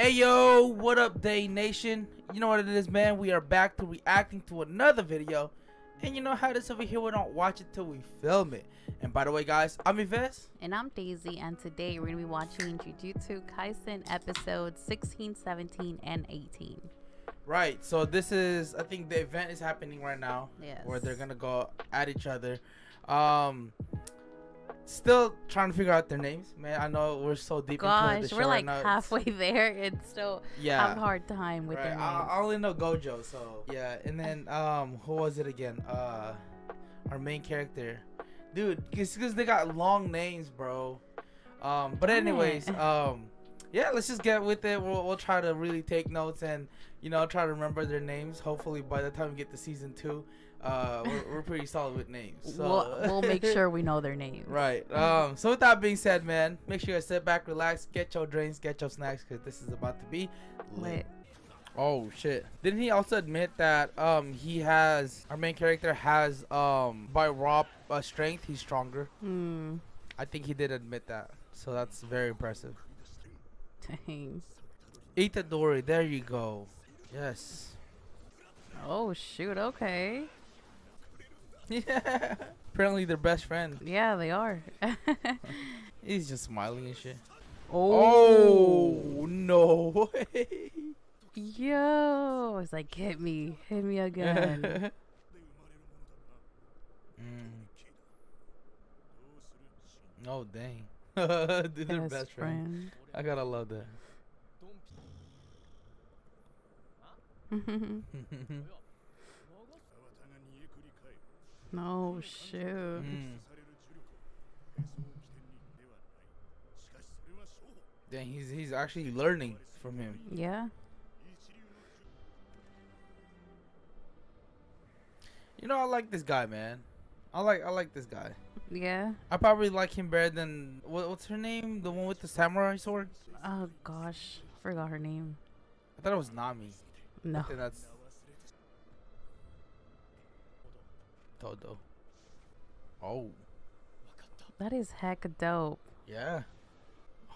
Hey yo, what up, Day Nation? You know what it is, man. We are back to reacting to another video. And you know how this over here, we don't watch it till we film it. And by the way, guys, I'm Yves. And I'm Deisi, and today we're going to be watching Jujutsu Kaisen episodes 16, 17, and 18. Right, so this is, I think the event is happening right now. Yes. Where they're gonna go at each other. Um, still trying to figure out their names, man. I know we're so deep into the show we're like right halfway there and still Yeah. have a hard time with Right. their names. I, I only know Gojo, so yeah. And then um, who was it again? Uh, our main character, dude. because they got long names, bro. Um, but anyways, um, yeah. Let's just get with it. We'll we'll try to really take notes and you know try to remember their names. Hopefully by the time we get to season two, uh, we're, we're pretty solid with names. So we'll, we'll make sure we know their names. Right. Um. So with that being said, man, make sure you sit back, relax, get your drinks, get your snacks, cause this is about to be lit. Lit. Oh shit! Didn't he also admit that um he has our main character has um by raw uh, strength he's stronger? Hmm. I think he did admit that, so that's very impressive. Dang. Itadori, there you go. Yes. Oh, shoot. Okay. Yeah. Apparently they're best friends. Yeah, they are. He's just smiling and shit. oh. Oh no way. Yo. It's like, hit me. Hit me again. Mm. Oh dang. Dude, they're Best best friends. friend. I gotta love that. No, shoot. Mm. Dang, he's he's actually learning from him. Yeah. You know, I like this guy, man. I like I like this guy. Yeah. I probably like him better than what, what's her name? The one with the samurai sword. Oh, gosh. Forgot her name. I thought it was Nami. No. I think that's Todo. Oh That is heck dope. yeah.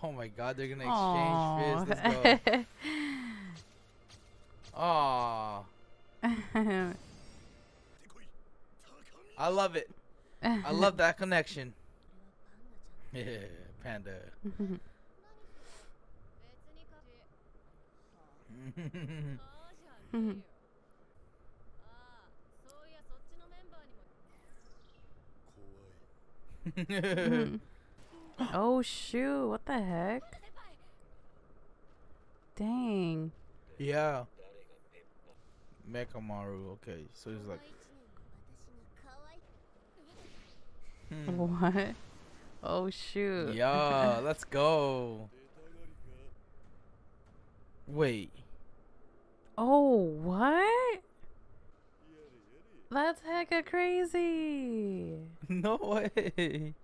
Oh my God, they're gonna Aww. exchange fists. Let's go. Aw, I love it. I love that connection. Yeah, panda. oh shoot! What the heck? Dang. yeah. Mechamaru. Okay, so he's like. hmm. What? Oh shoot. Yeah, let's go. Wait. Oh what? That's hecka crazy. No way.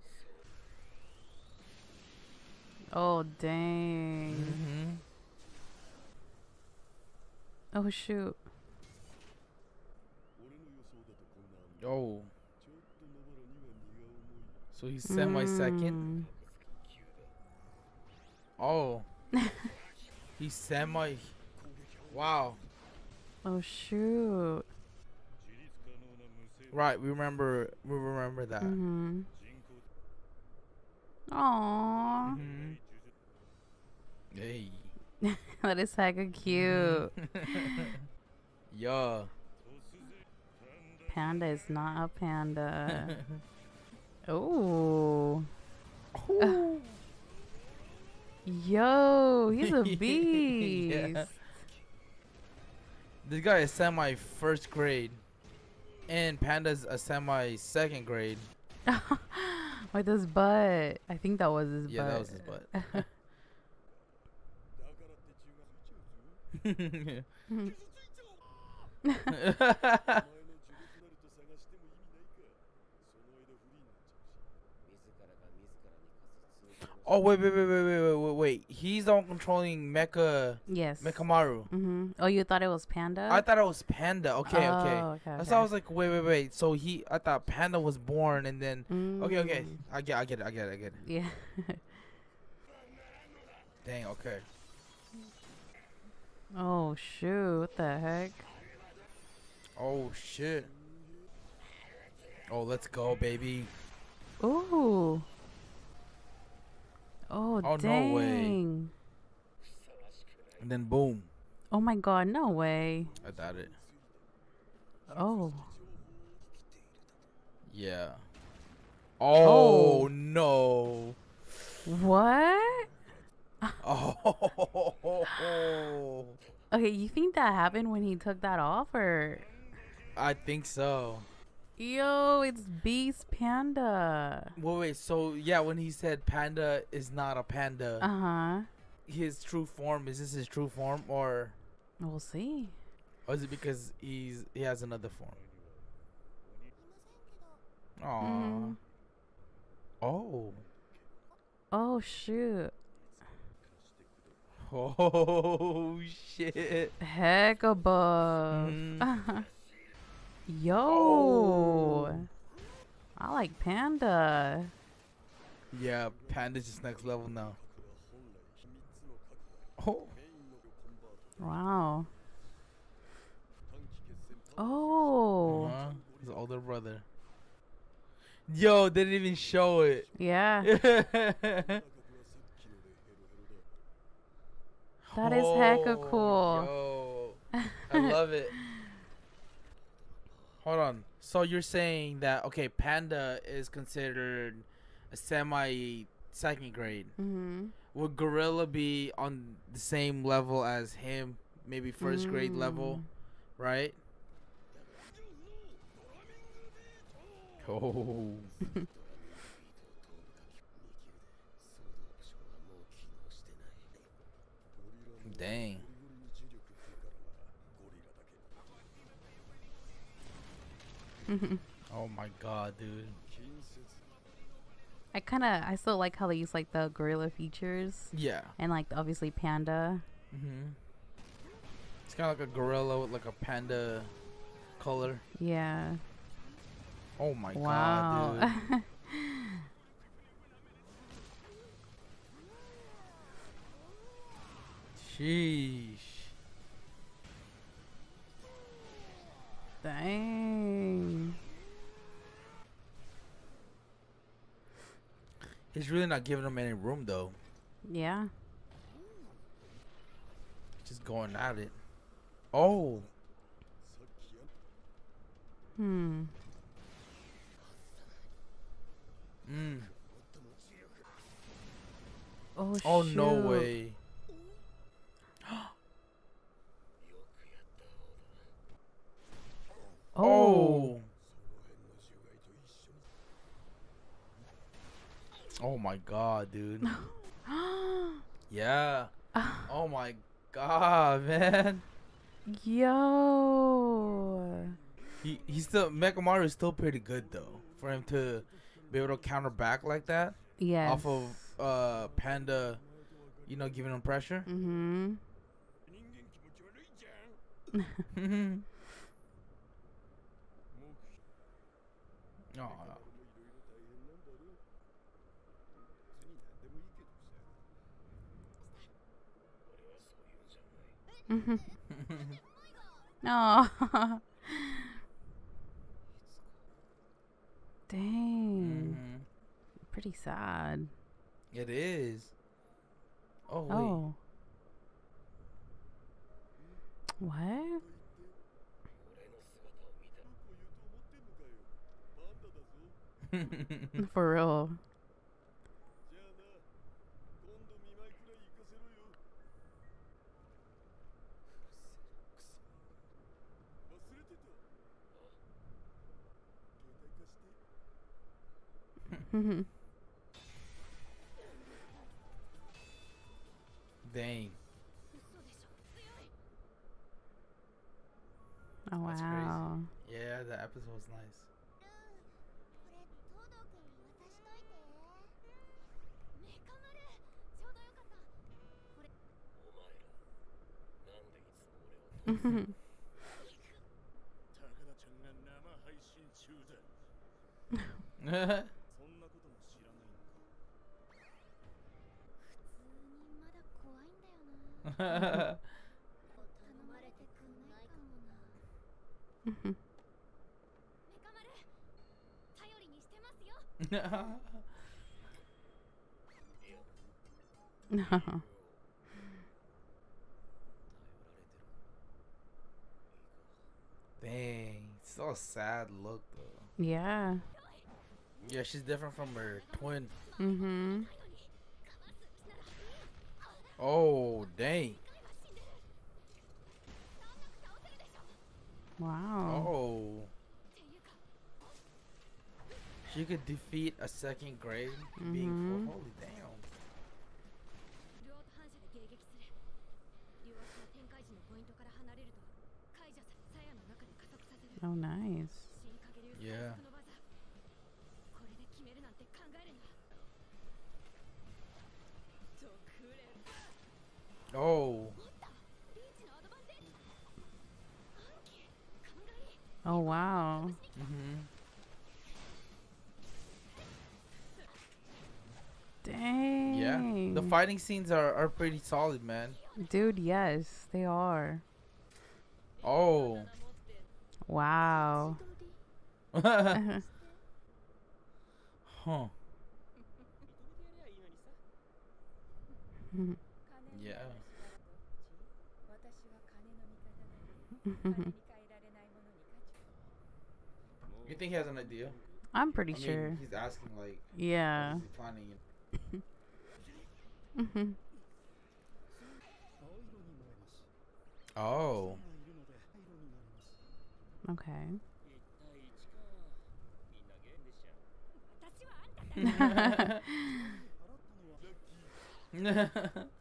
Oh dang. hmm Oh shoot. Oh. So he's semi second. Oh. he's semi. Wow. Mm. Oh shoot. Right, we remember. We remember that. Mhm. Aww. Mhm. Hey. that is hecka cute. yeah. Panda is not a panda. oh. Yo, he's a beast. Yeah. This guy is semi first grade, and Panda's a semi second grade. With his butt. I think that was his Yeah, butt. that was his butt. oh wait, wait, wait, wait, wait, wait, wait, wait. He's on controlling Mecha yes. Mechamaru. hmm Oh, you thought it was panda? I thought it was Panda. Okay, Oh, okay. okay, That's okay. why I was like, wait, wait, wait. So he, I thought Panda was born, and then okay, okay. Mm, I get, I get it, I get it, I get it. Yeah. Dang. Okay. Oh shoot! What the heck? Oh shit. Oh, let's go, baby. Ooh. Oh, Oh, no dang. way. And then boom. Oh my god, no way. I got it. Oh. Yeah. Oh, Oh. no. What? Oh. Okay, you think that happened when he took that off or I think so. Yo, it's Beast Panda. Wait, wait. So yeah, when he said panda is not a panda, Uh-huh. his true form is this his true form, or, We'll see. or is it because he's he has another form? Aw. Mhm. Oh. Oh shoot. Oh shit. Heck above. Mhm. Yo. Oh. I like Panda. Yeah, panda's just next level now. Oh. Wow. Oh. Uh-huh. His older brother. Yo, they didn't even show it. Yeah. that is hecka cool. Yo, I love it. Hold on. So you're saying that okay, Panda is considered a semi second grade. Mm-hmm. Would Gorilla be on the same level as him? Maybe first grade level, right? Oh. Dang. Oh my god, dude. I kind of I still like how they use like the gorilla features Yeah. and like obviously panda. Mhm. It's kind of like a gorilla with like a panda color. Yeah. Oh my god, wow. dude. Sheesh. Dang. He's really not giving him any room though. Yeah. Just going at it. Oh. Hmm. Mm. Oh. Oh no way. Oh. Oh my god, dude. yeah. Oh my god, man. Yo. He he's still Mechamaru is still pretty good though. For him to be able to counter back like that Yeah. off of uh Panda, you know, giving him pressure. Mm-hmm. oh. No. Dang. Mhm. Pretty sad. It is. Oh wait. Oh. What? For real. Mhm. Dang. oh That's crazy. wow. Yeah, the episode was nice. すよ Dang, so sad look though. yeah. Yeah, she's different from her twin. Mhm. Oh, dang. Wow. Oh. She could defeat a second grade being Mhm. full. Holy damn. 両と Oh. Oh wow. Mm -hmm. Dang. Yeah. The fighting scenes are, are pretty solid, man. Dude, yes, they are. Oh. Wow. huh. Mm-hmm. you think he has an idea? I'm pretty I mean, sure. He's asking like. Yeah. planning. mm-hmm. Oh. Okay.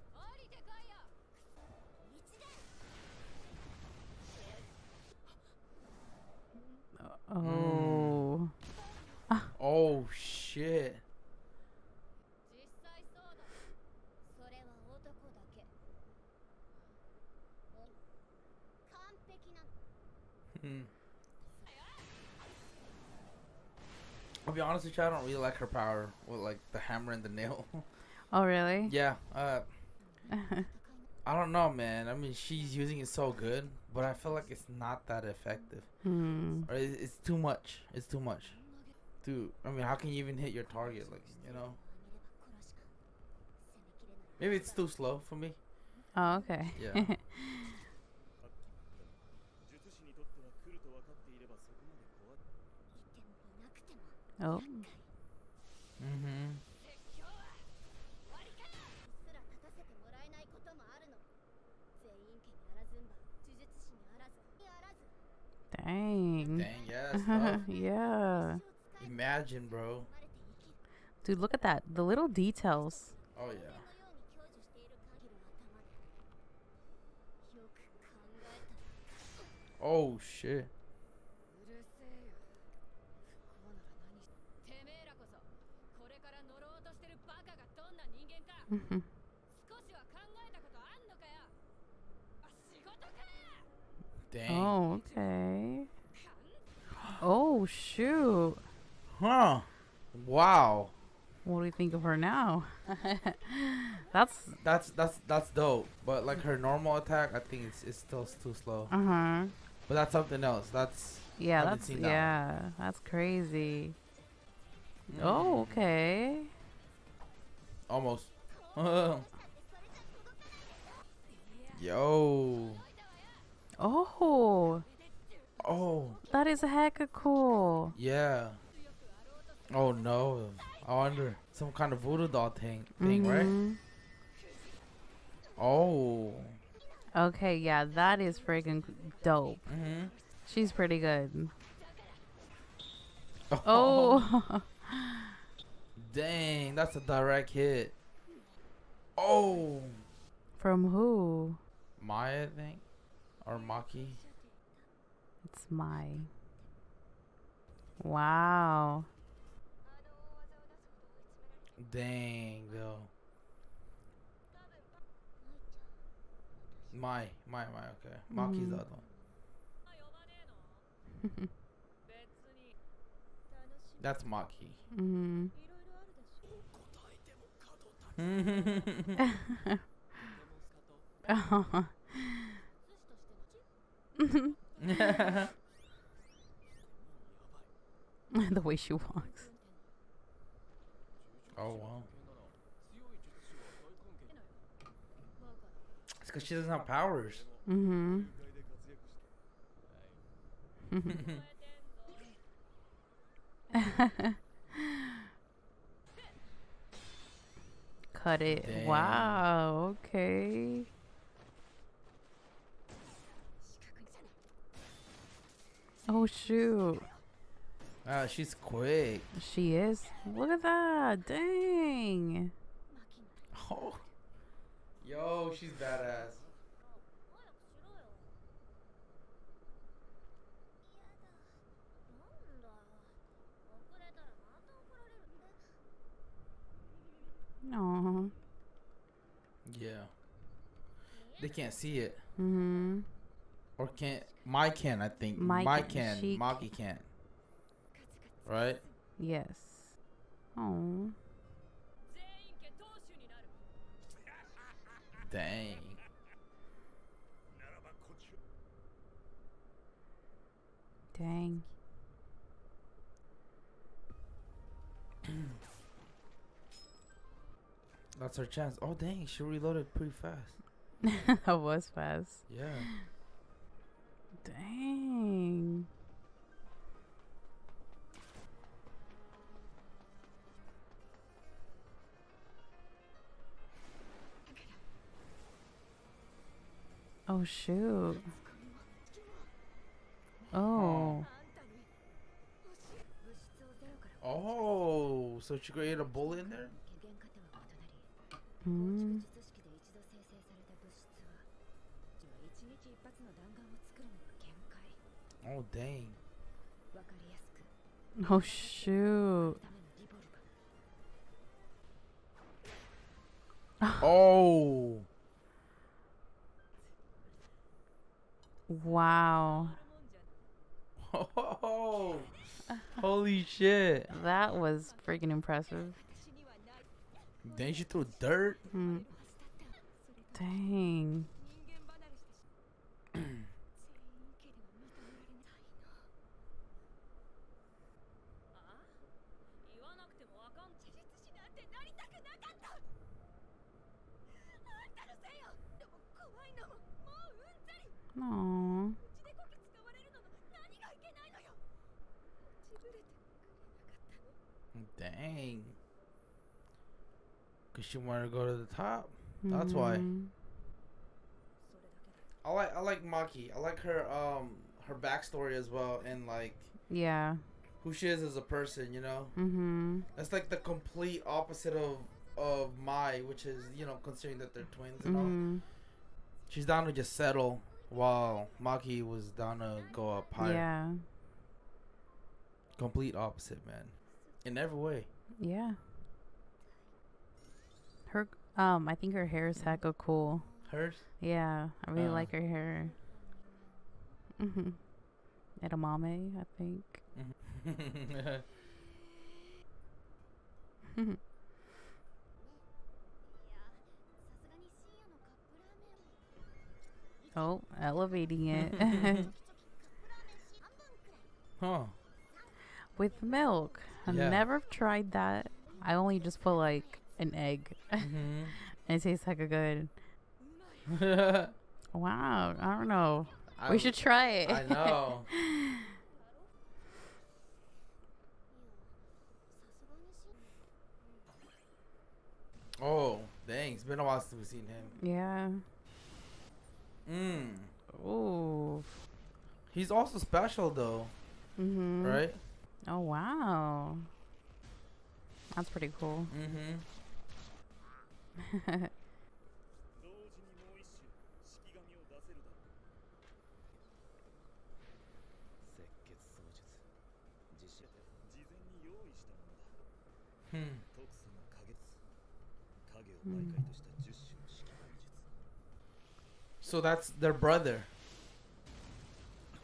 honestly, I don't really like her power with like the hammer and the nail. Oh really? Yeah. Uh, I don't know, man. I mean, she's using it so good, but I feel like it's not that effective. Mm. Or it's, it's too much. It's too much. Dude, I mean, how can you even hit your target? Like, you know. Maybe it's too slow for me. Oh, okay. Yeah. Oh. Mm-hmm. Dang. Dang, yeah. yeah. Imagine, bro. Dude, look at that. The little details. Oh, yeah. Oh, shit. Dang. oh, okay. Oh, shoot. Huh. Wow. What do we think of her now? That's That's that's that's dope. But like her normal attack, I think it's it's still too slow. uh huh. But that's something else. That's Yeah, that's that one. yeah, that's crazy. Oh, okay. almost. Yo. Oh, Oh. that is a hecka cool. Yeah. Oh no. I wonder some kind of voodoo doll thing thing, right? Mhm. Oh. Okay, yeah, that is freaking dope. Mm-hmm. She's pretty good. Oh, Dang, that's a direct hit. Oh. From who? Maya, I think, or Maki. It's Mai. Wow. Dang though. My, my, my. Okay, Maki's mm. the other one. That's Maki. Mm-hmm. the way she walks. Oh wow. It's because she doesn't have powers. Mm-hmm. cut it. Wow, okay. Oh shoot. Wow, she's quick. She is. Look at that. Dang. Oh. Yo, she's badass. They can't see it. Mm-hmm. Or can't Mai can I think Mai, Mai can, can. Maki can't. Right. Yes. Oh. Dang. Dang. That's her chance. Oh dang, she reloaded pretty fast. that was fast. Yeah. Dang. Oh shoot. Oh. Oh, so she created a bullet in there? Mm. Oh dang. Oh shoot. oh. Wow. Oh. Holy shit. That was freaking impressive. Then she threw dirt. Mm. Dang. かったあんたのせいよでも怖いのももううんざり Aw. うちでこき使われるのの何がいけないのよちぶれてくれなかったの Dang. Cause she wanted to go to the top. That's why. Mhm. それだけだ I like I like Maki. I like her um her backstory as well and like Yeah. who she is as a person, you know? Mm-hmm. That's like the complete opposite of of Mai, which is, you know, considering that they're twins and all. Mm-hmm. She's down to just settle while Maki was down to go up higher. Yeah. Complete opposite, man. In every way. Yeah. Her um I think her hair is hecka cool. Hers? Yeah, I really Uh. like her hair. Mm Mhm. Edamame, I think. Mm-hmm. Oh, elevating it. huh. With milk. I've yeah. never tried that. I only just put like an egg. Mm-hmm. and it tastes like a good. wow. I don't know. I, we should try it. I know. oh, dang. It's been a while since we've seen him. Yeah. Mm. Ooh. He's also special, though, Mhm. right? Oh wow. That's pretty cool. Mm-hmm. So that's their brother.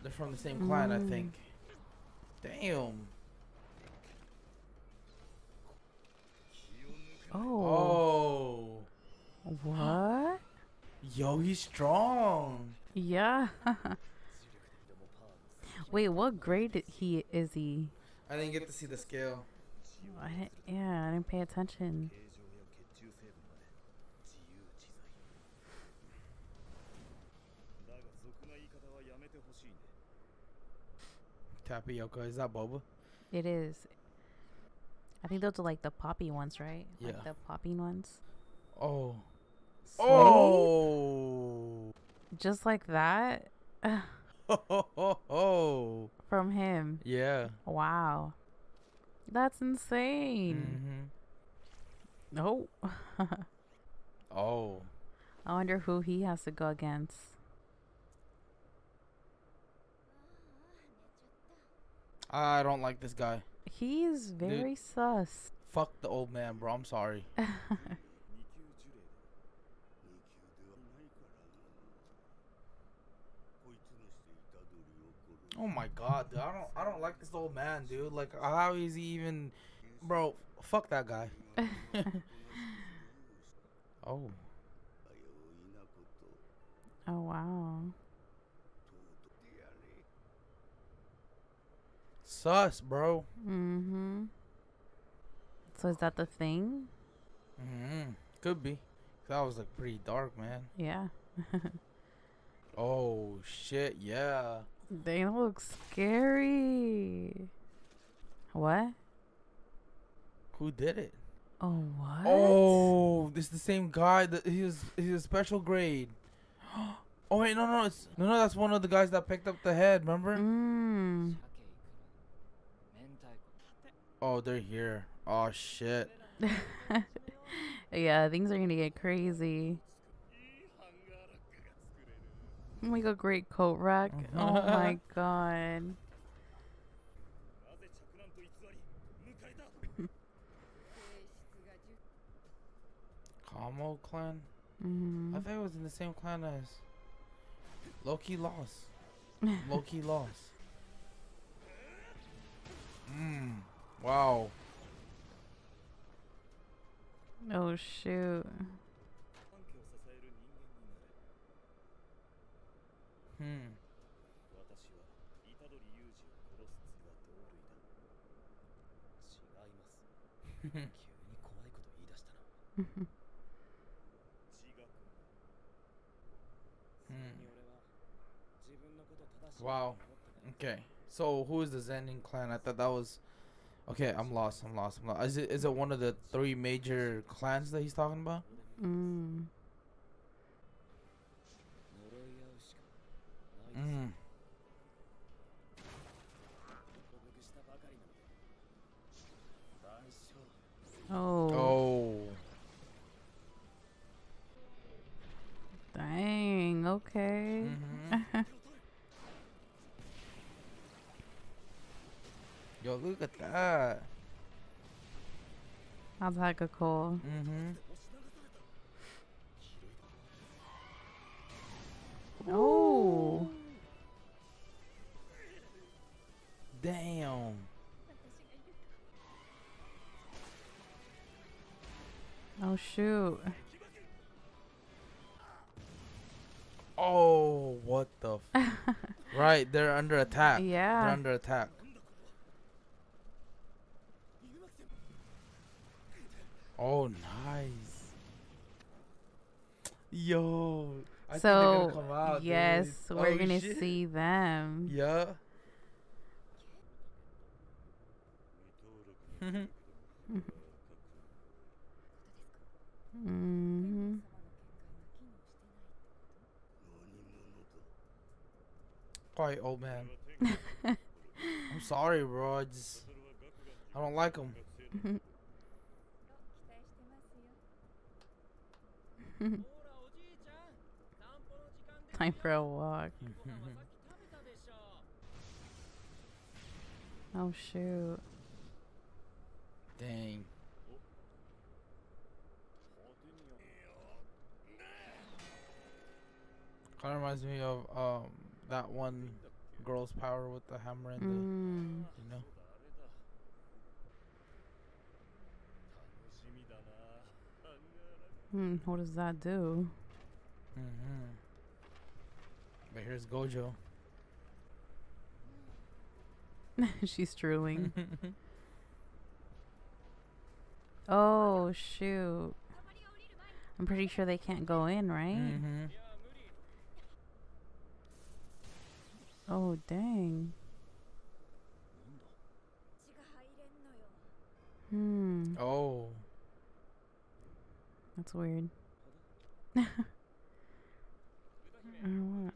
They're from the same clan, mm. I think. Damn. Oh. Oh. What? Yo, he's strong. Yeah. Wait, what grade he is he? I didn't get to see the scale. I didn't, yeah, I didn't pay attention. Tapioca. Is that boba? It is. I think those are like the poppy ones, right? Yeah. Like the popping ones. Oh. Oh. Just like that oh, ho, ho. from him. Yeah. Wow. That's insane. hmm Oh. Oh. I wonder who he has to go against. I don't like this guy. He's very Dude, sus. Fuck the old man, bro. I'm sorry. Oh my god, dude. I don't I don't like this old man, dude. Like how is he even Bro, fuck that guy. oh. Sus, bro. Mm-hmm. So is that the thing? hmm Could be. That was like pretty dark, man. Yeah. Oh shit, yeah. They look scary. What? Who did it? Oh what? Oh, this is the same guy that he was he's a special grade. Oh wait, no, no, it's no, no. That's one of the guys that picked up the head. Remember? Mm. Oh, they're here. Oh shit. yeah, things are gonna get crazy. Like a great coat rack. Mm-hmm. oh my god. Kamo clan? Mm -hmm. I thought it was in the same clan as Loki lost. Loki lost. Hmm. Wow. Oh shoot. 半家を支える人間になれ Hmm. 私は虎杖裕二を殺す血が同類だ違います急に怖いこと言い出したな血が Hmm. に俺は自分のこと正しい Wow. と思ってない Okay. So who is the Zenin clan? I thought that was. Okay, I'm lost. I'm lost. I'm lost. Is it is it one of the three major clans that he's talking about? Mm. Mm. Oh. Oh. Dang. Okay. Look at that. That's like a cool. Mm-hmm. Oh. Damn. Oh shoot. Oh, what the? right, they're under attack. Yeah. They're under attack. Oh, nice. Yo. I so gonna out, yes, dude. we're oh, gonna see them. Yeah. mm-hmm. Quiet old man. I'm sorry, bro. I just I don't like him. Time for a walk. oh shoot. Dang. Kind of reminds me of um that one girl's power with the hammer and mm. the you know. Hmm, what does that do? Mm -hmm. But here's Gojo. She's drooling. oh, shoot. I'm pretty sure they can't go in, right? Mm -hmm. Oh, dang. Hmm. Oh. That's weird. I don't want.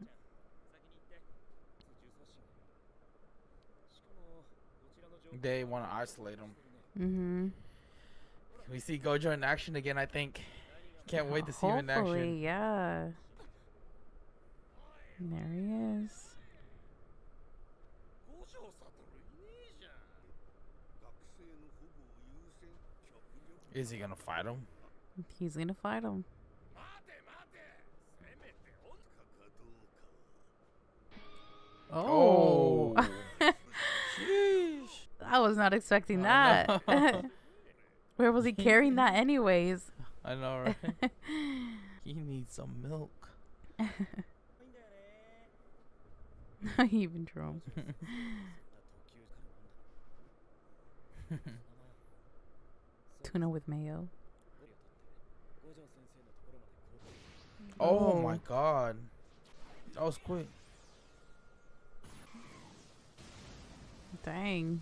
They want to isolate him. Mm-hmm. We see Gojo in action again, I think. Can't wait to see him in action. yeah. There he is. Is he gonna fight him? He's gonna fight him. Oh. oh. I was not expecting that. Where was he carrying that anyways? I know, right? he needs some milk. Even drums. Tuna with mayo. Oh, oh my oh. god. That was quick. Dang.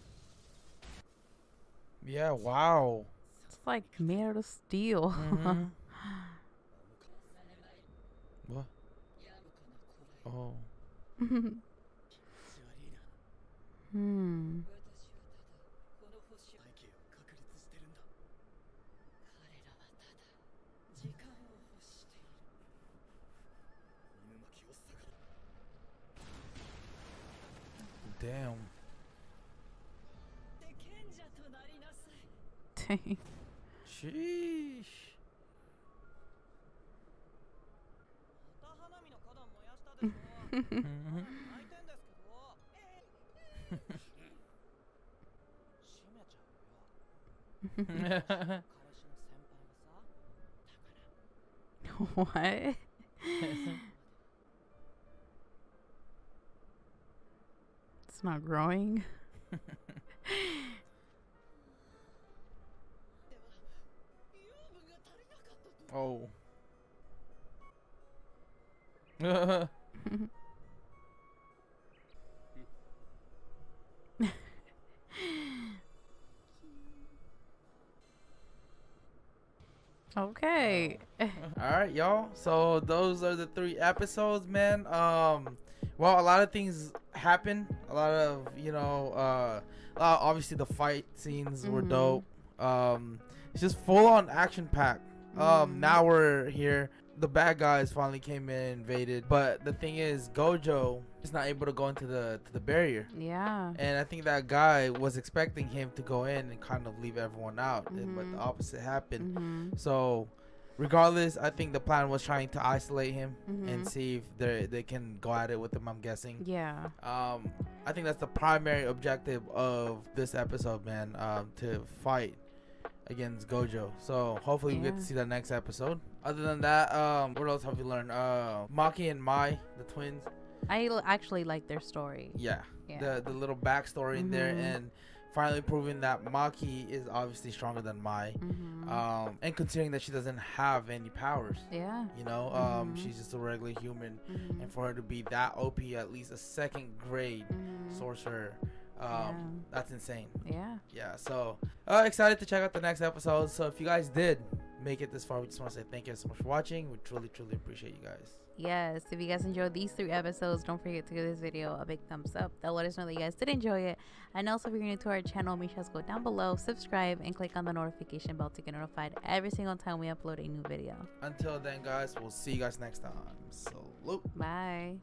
Yeah, wow. It's like made of Steel. Mm -hmm. what? Oh. hmm. Damn. Dang. Sheesh. what? It's not growing. oh. okay. All right, y'all. So those are the three episodes, man. Um, well, a lot of things happened. A lot of you know, uh, obviously the fight scenes were Mhm. dope. Um, it's just full on action pack. Mhm. Um, now we're here. The bad guys finally came in, and invaded. But the thing is, Gojo is not able to go into the to the barrier. Yeah. And I think that guy was expecting him to go in and kind of leave everyone out, and- but the opposite happened. hmm So, regardless, I think the plan was trying to isolate him Mhm. and see if they they can go at it with him. I'm guessing. Yeah. Um, I think that's the primary objective of this episode, man. Um, to fight against Gojo. So hopefully we get to see that next episode. Other than that, um, what else have we learned? Uh, Maki and Mai, the twins. I l- actually like their story. Yeah, Yeah. the the little backstory in there, Mhm. and finally proving that Maki is obviously stronger than Mai. hmm Um, and considering that she doesn't have any powers. yeah. You know, um, Mhm. she's just a regular human, Mhm. and for her to be that OP, at least a second grade Mhm. sorcerer, um, that's insane. Yeah. Yeah, so uh, excited to check out the next episode. So if you guys did make it this far, we just want to say thank you so much for watching. We truly, truly appreciate you guys. Yes. If you guys enjoyed these three episodes, don't forget to give this video a big thumbs up. That'll let us know that you guys did enjoy it. And also, if you're new to our channel, make sure to go down below, subscribe, and click on the notification bell to get notified every single time we upload a new video. Until then, guys, we'll see you guys next time. Salute. Bye.